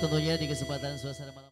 tentunya di kesempatan suasana malam.